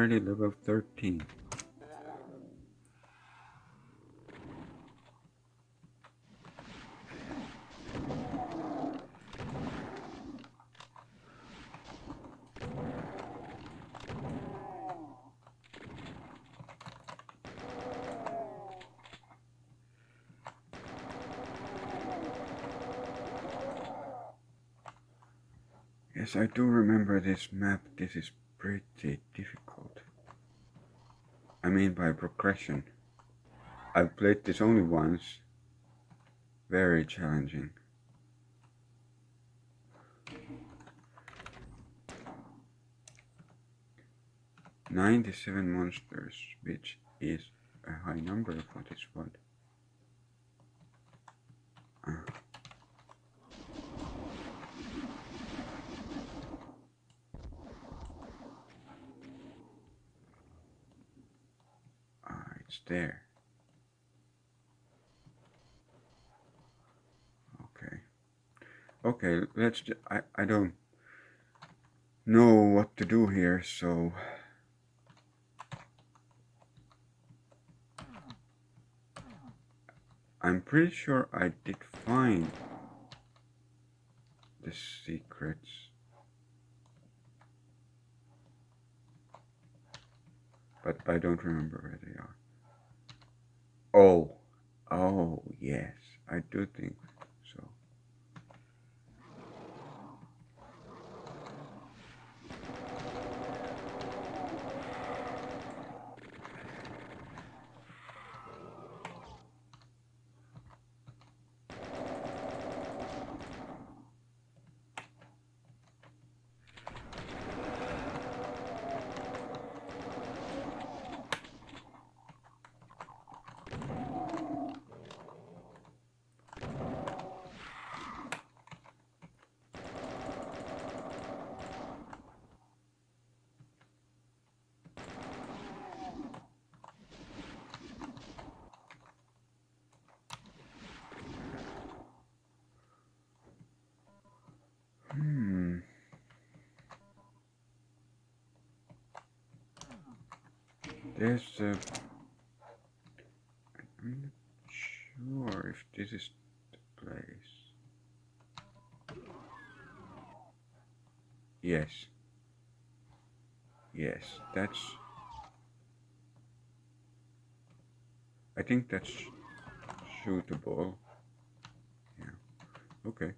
already level 13. Yes, I do remember this map. This is pretty difficult. I mean by progression. I've played this only once. Very challenging. Ninety-seven monsters, which is a high number for this one. Uh. it's there. Okay. Okay, let's, I, I don't know what to do here, so... I'm pretty sure I did find the secrets. But I don't remember where they are. Oh, oh, yes, I do think There's a... I'm not sure if this is the place. Yes. Yes, that's... I think that's suitable. Yeah. Okay.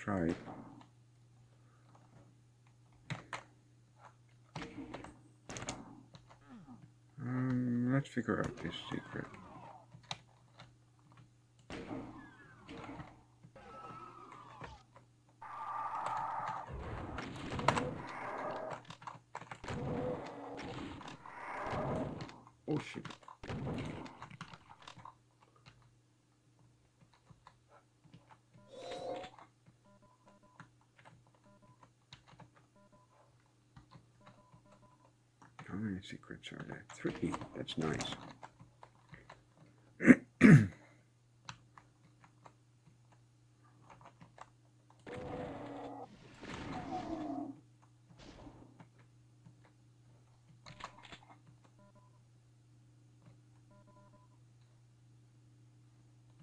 try it. Um, let's figure out this secret. Oh shit. Secrets are there? Three. That's nice.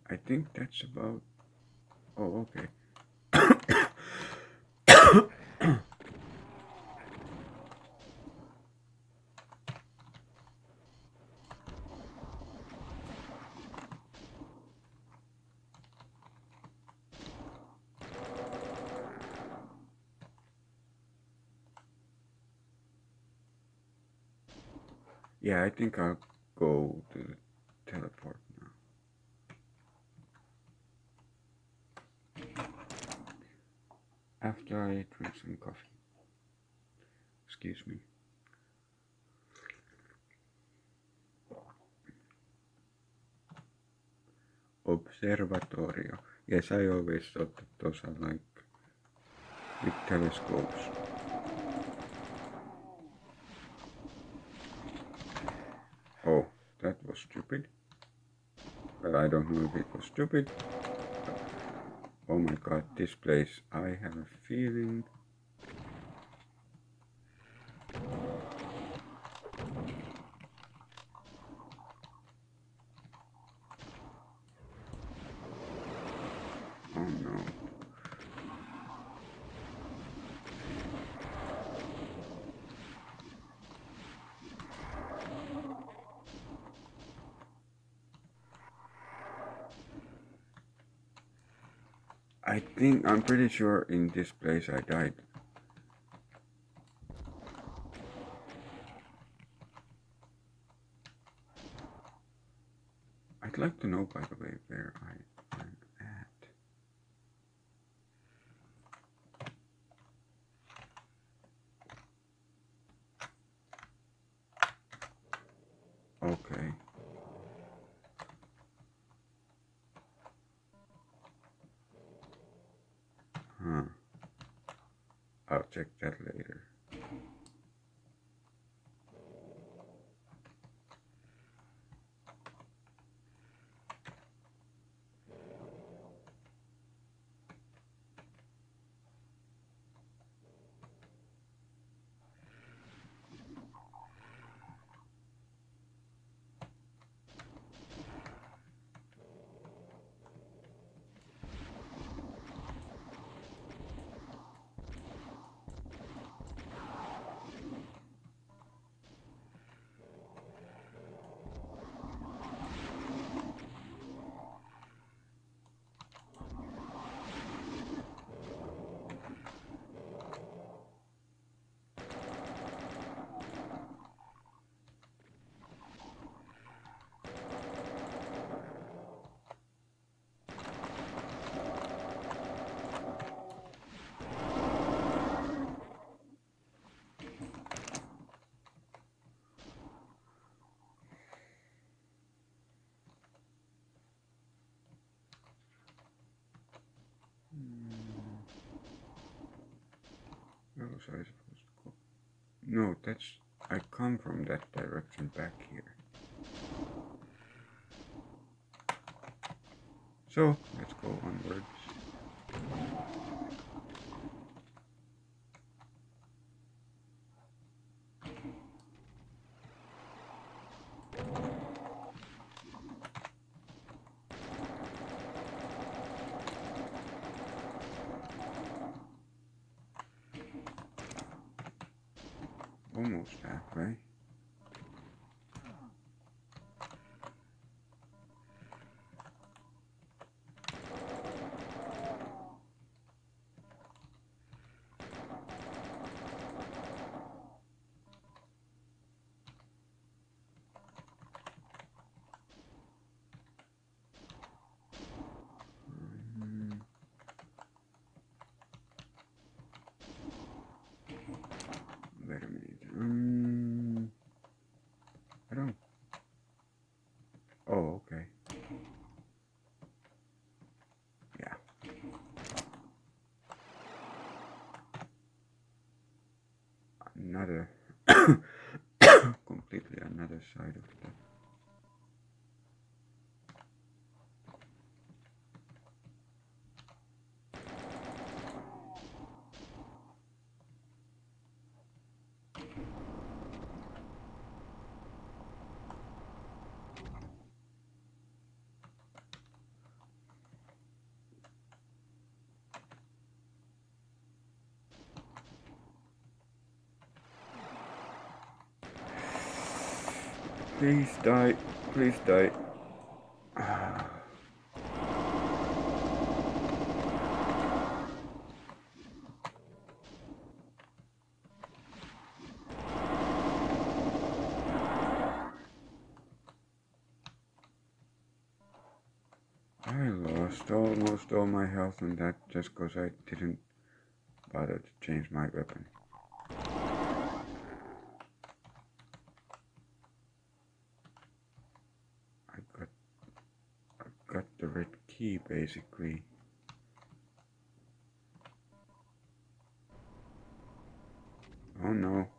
I think that's about... Oh, okay. Yeah, I think I'll go to the teleport now. After I drink some coffee. Excuse me. Observatorio. Yes, I always thought that those are like big telescopes. I don't know if it was stupid. Oh my god, this place. I have a feeling I think, I'm pretty sure in this place I died. I'd like to know, by the way, where I am at. Okay. Huh. I'll check that later. Oh, Where was I? No, that's. I come from that direction back here. So, let's go onwards. Almost halfway. Mm. Wait a minute. Um, I don't. Oh, okay. Yeah. Another. completely another side of the. Please die. Please die. I lost almost all my health and that just because I didn't bother to change my weapon. I got I got the red key basically. Oh no. Oh no.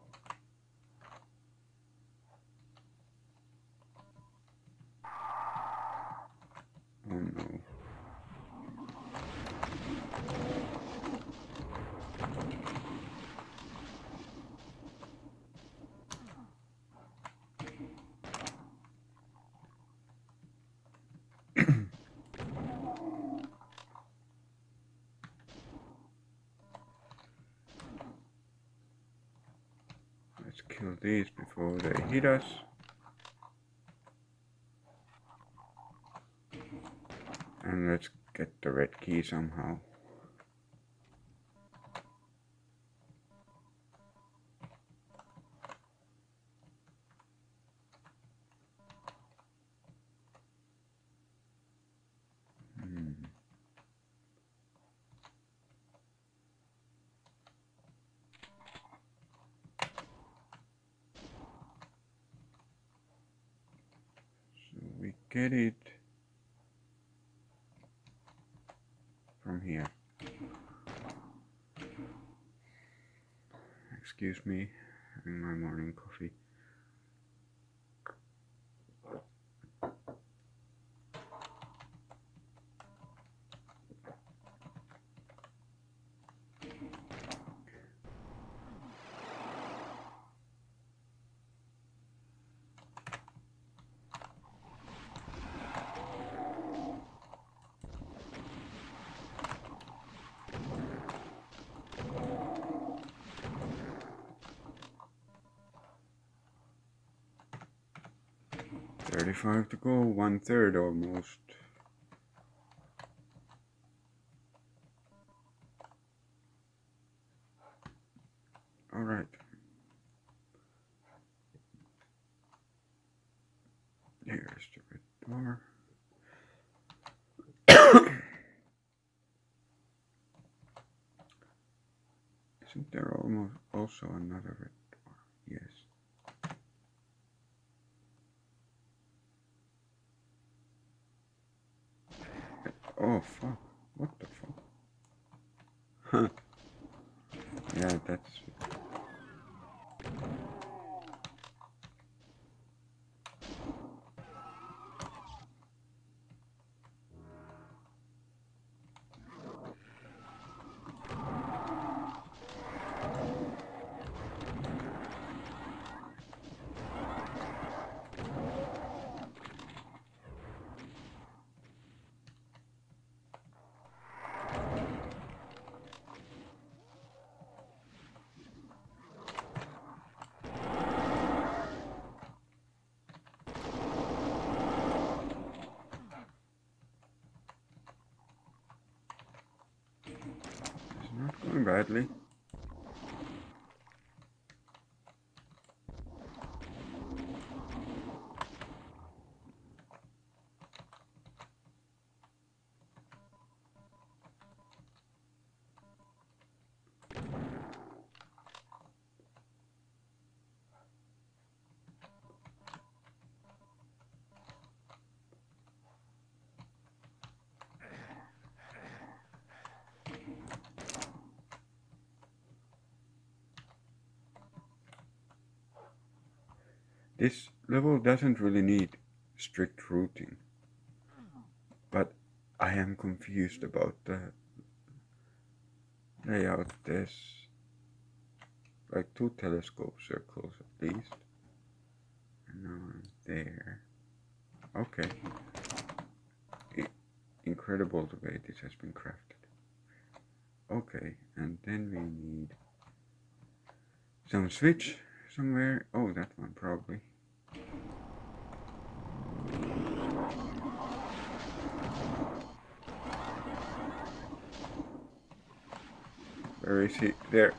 And let's get the red key somehow. Get it from here. Excuse me, having my morning coffee. 35 to go, one third almost. All right. Here's the red door. Isn't there almost also another red door? Yes. Oh fuck. What the fuck? Huh. yeah, that's Going This level doesn't really need strict routing, but I am confused about the layout. There's like two telescope circles at least. And now I'm there. Okay. incredible the way this has been crafted. Okay, and then we need some switch somewhere. Oh, that one probably. Where is he? There.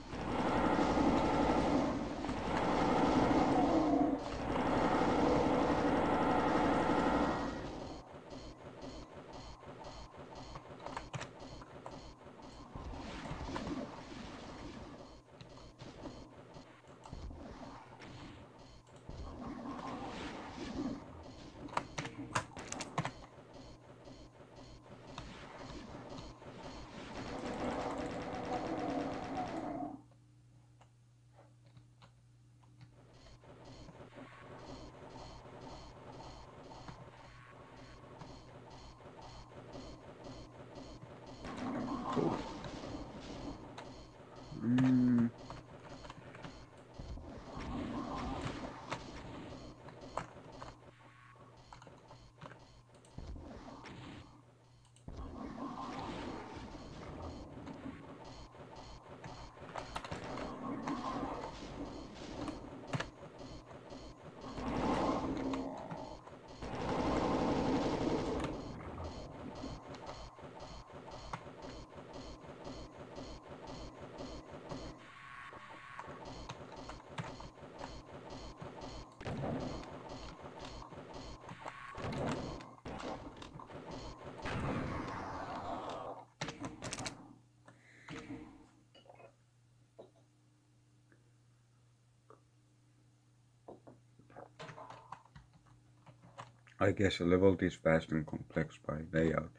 I guess a level this vast and complex by layout,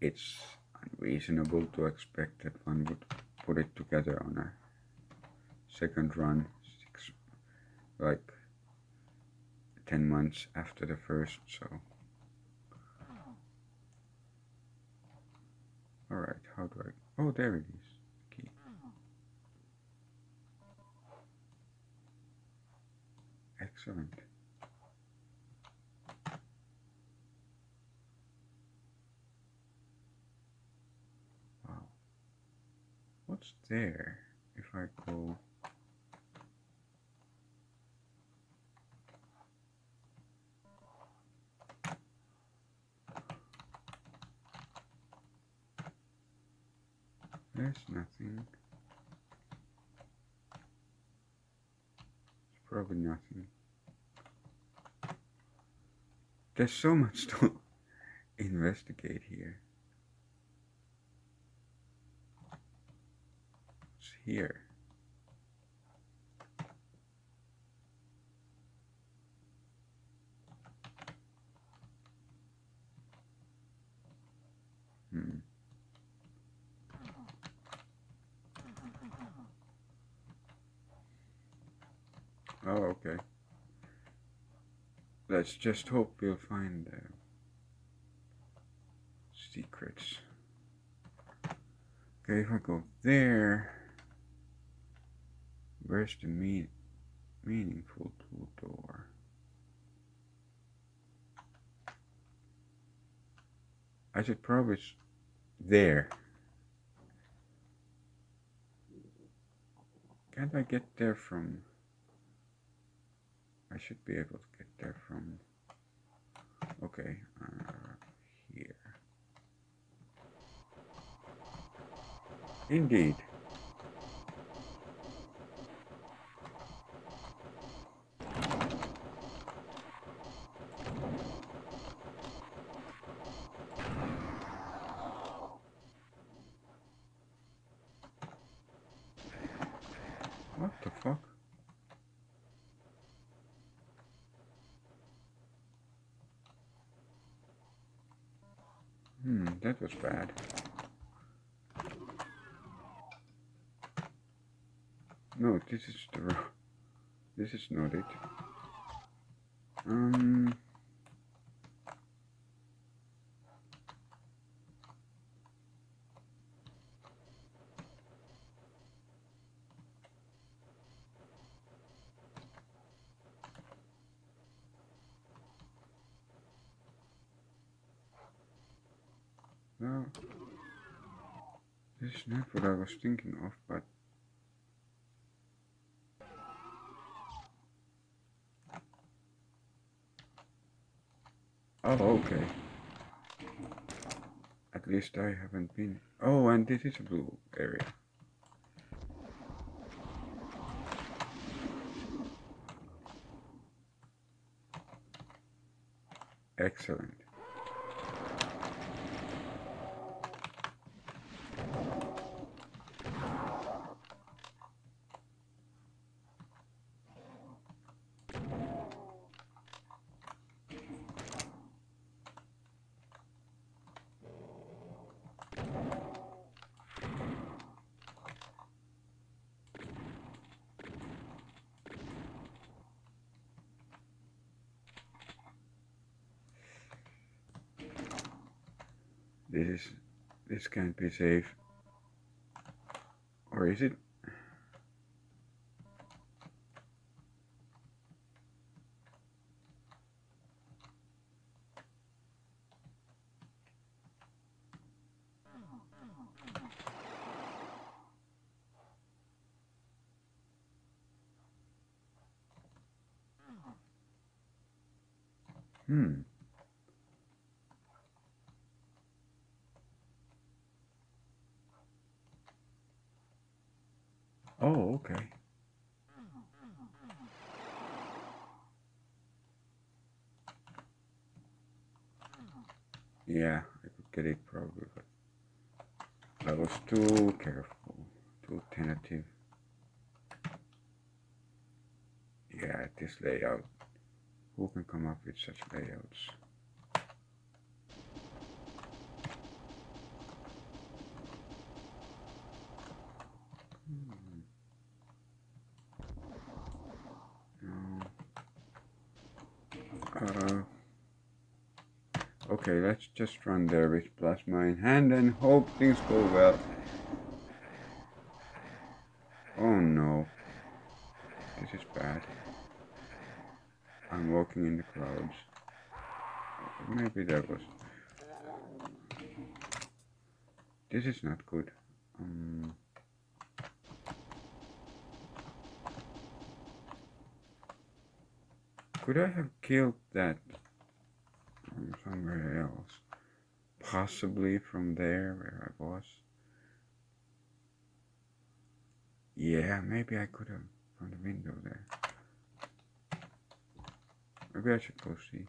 it's unreasonable to expect that one would put it together on a second run, six, like 10 months after the first, so. Alright, how do I, oh there it is. Excellent. There if I go There's nothing. It's Probably nothing. There's so much to investigate here. Here? Hmm. Oh, okay. Let's just hope we'll find uh, secrets. Okay, if I go there, where's the mean meaningful door? I should probably there. Can't I get there from I should be able to get there from, okay, uh, here. Indeed. What the fuck? Hmm, that was bad. No, this is the This is not it. Um... No, this is not what I was thinking of, but Oh, okay. At least I haven't been. Oh, and this is a blue area. Excellent. This is this can't be safe. Or is it? Hmm. Oh, okay. Yeah, I could get it probably, but I was too careful, too tentative. Yeah, this layout Who can come up with such layouts? Hmm. No. Uh, okay, let's just run there with plasma in hand and hope things go well. Oh no. This is bad. I'm walking in the clouds. Maybe that was... This is not good. Um... Could I have killed that somewhere else? Possibly from there where I was? Yeah, maybe I could have from the window there. Maybe I should go see.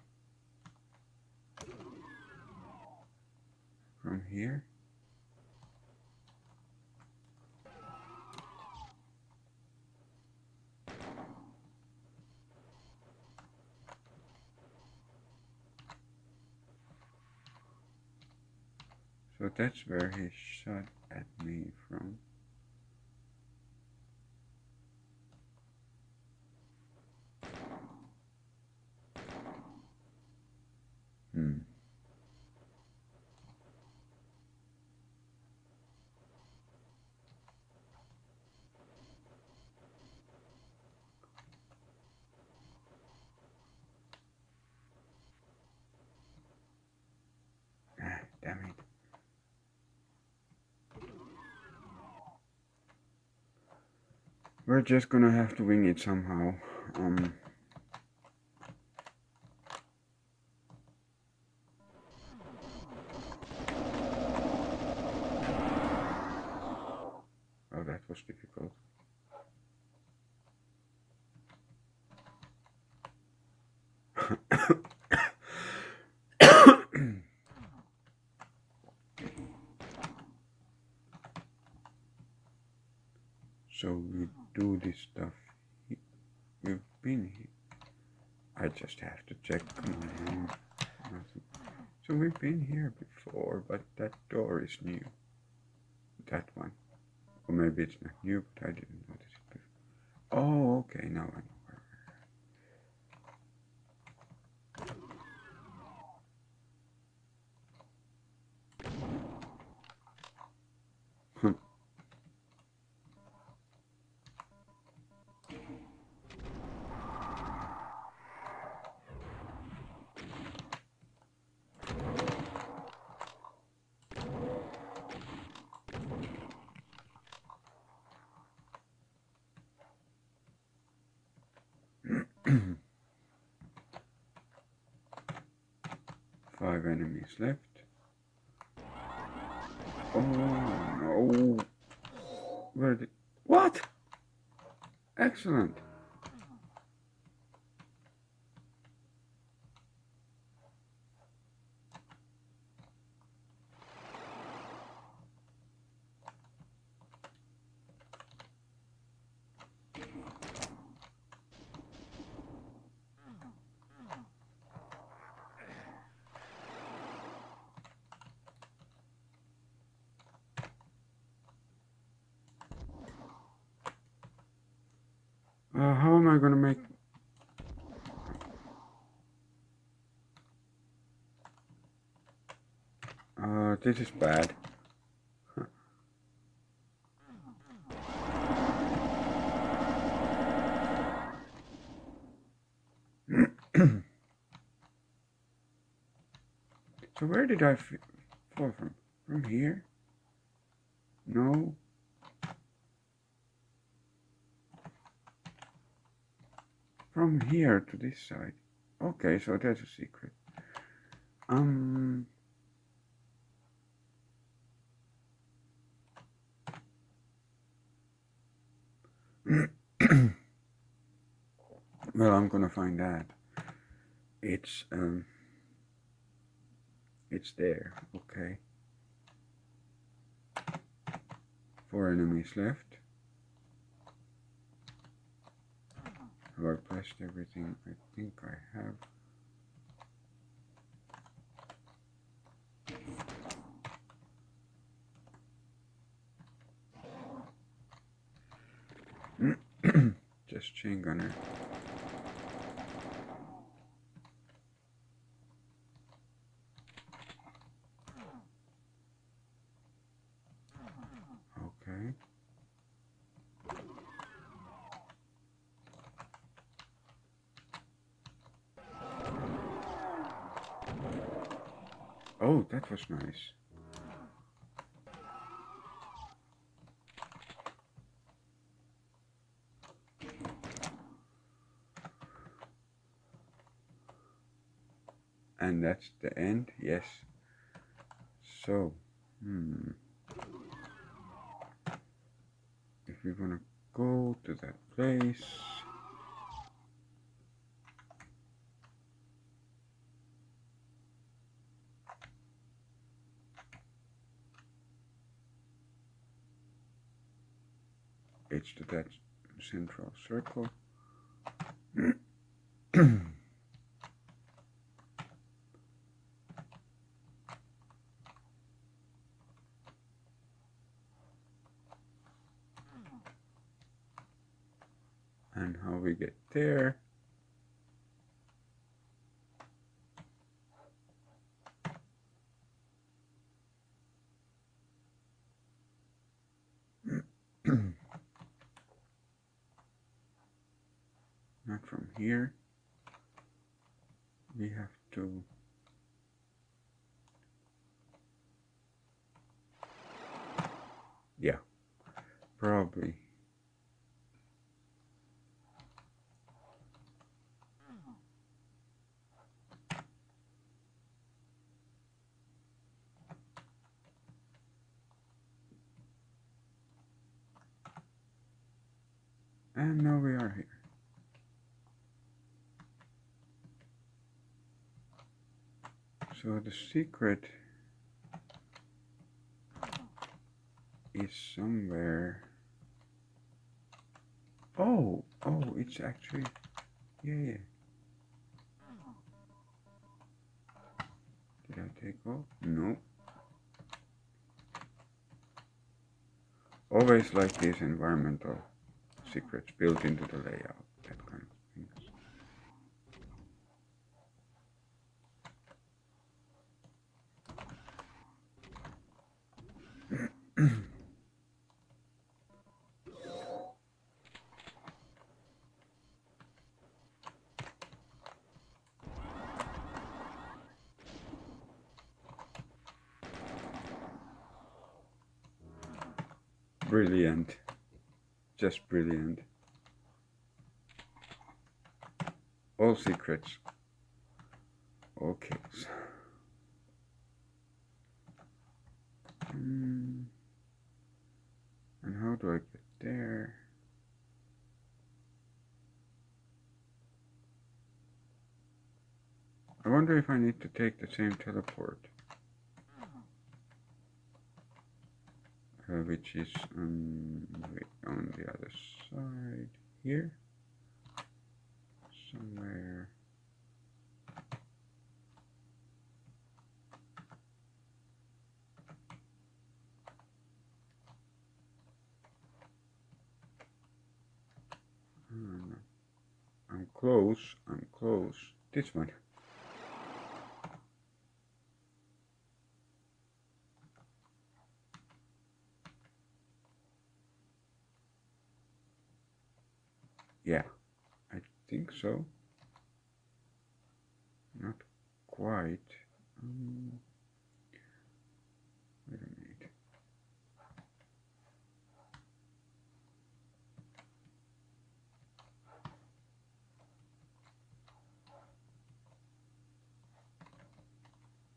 From here? So that's where he shot at me from. Hmm. Ah, damn it. We're just gonna have to wing it somehow. Um. Oh, that was difficult. so we do this stuff. We've been here. I just have to check. Come on. Nothing. We've been here before, but that door is new. That one. Or maybe it's not new, but I didn't notice it before. Oh, okay, now I know where we're at. Five enemies left. Oh no. Where did. What? Excellent. Uh, how am I gonna make? Uh, this is bad. so where did I fall from? From here? No. From here to this side. Okay, so that's a secret. Um. well, I'm gonna find that. It's um. It's there. Okay. Four enemies left. Have I pressed everything? I think I have. Just chain gunner. Okay. Oh, that was nice. And that's the end, yes. So, hmm. If we want to go to that place, it's to that central circle. and how we get there. Not from here. We have to Yeah, probably And now we are here. So the secret is somewhere. Oh, oh, it's actually, yeah, yeah. Did I take off? No. Always like these environmental secrets built into the layout, that kind of things. Brilliant brilliant. All secrets. Okay. Mm. And how do I get there? I wonder if I need to take the same teleport. Uh, which is on, on the other side here somewhere I'm close, I'm close. This one. Yeah, I think so. Not quite. Um, wait a minute.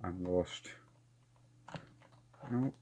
I'm lost. No.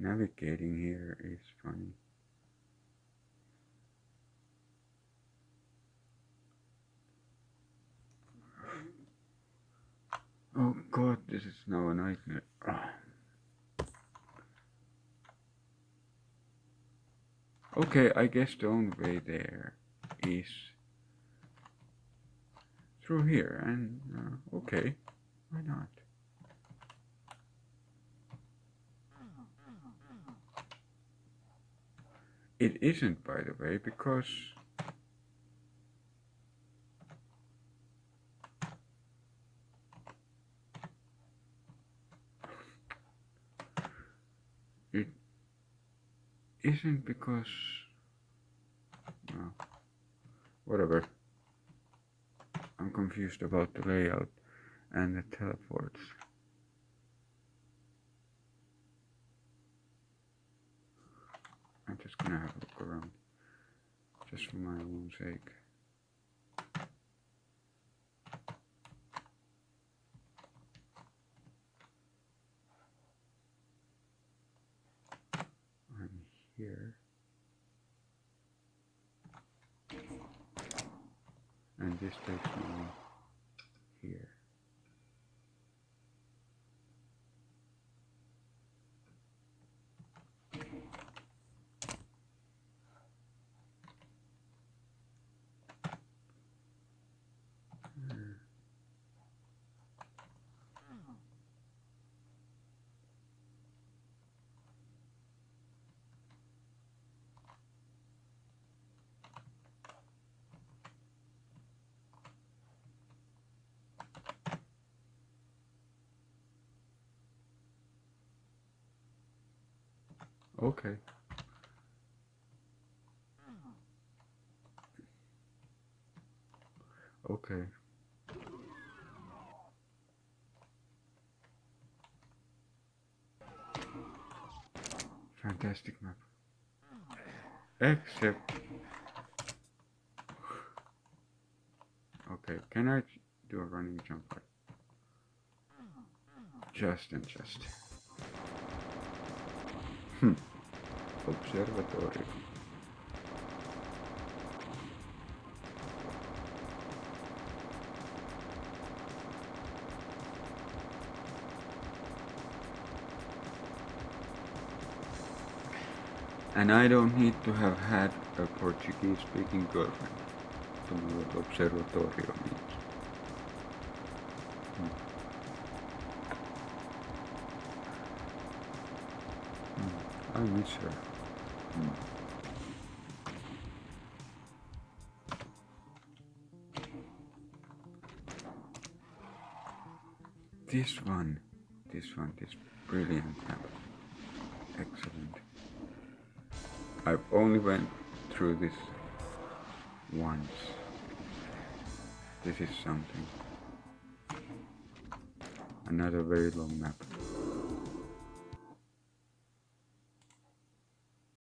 Navigating here is funny. Oh god, this is now a nightmare. Okay, I guess the only way there is through here, and uh, okay, why not? It isn't, by the way, because it isn't because whatever. I'm confused about the layout and the teleports. I'm just gonna have a look around just for my own sake. I'm here. And this takes me here. Okay. Okay. Fantastic map. Except... Okay, can I do a running jump? Just and just. Hmm. Observatorio. And I don't need to have had a Portuguese speaking girlfriend to know what observatorio means. Hmm. I miss her. Hmm. This one, this one, this brilliant map. Excellent. I've only went through this once. This is something. Another very long map.